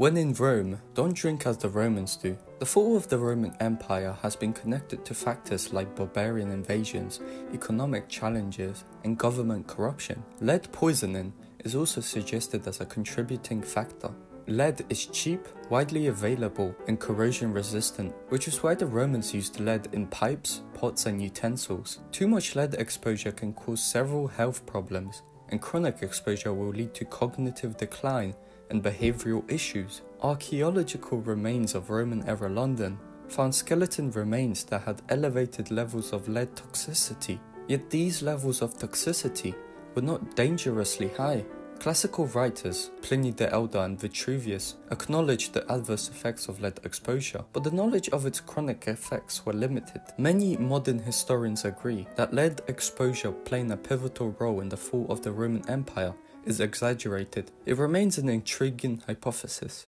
When in Rome, don't drink as the Romans do. The fall of the Roman Empire has been connected to factors like barbarian invasions, economic challenges, and government corruption. Lead poisoning is also suggested as a contributing factor. Lead is cheap, widely available, and corrosion resistant, which is why the Romans used lead in pipes, pots, and utensils. Too much lead exposure can cause several health problems, and chronic exposure will lead to cognitive decline and behavioural issues. Archaeological remains of Roman era London found skeleton remains that had elevated levels of lead toxicity, yet these levels of toxicity were not dangerously high. Classical writers, Pliny the Elder and Vitruvius, acknowledged the adverse effects of lead exposure, but the knowledge of its chronic effects were limited. Many modern historians agree that lead exposure played a pivotal role in the fall of the Roman Empire is exaggerated. It remains an intriguing hypothesis.